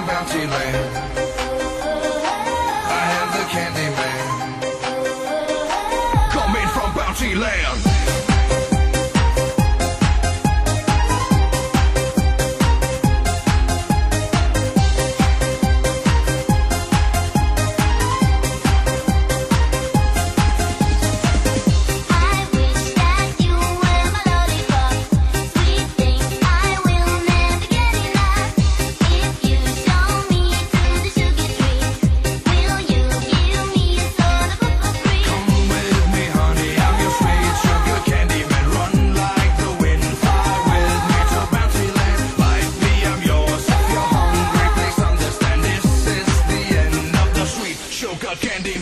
from Bounty Land. Candy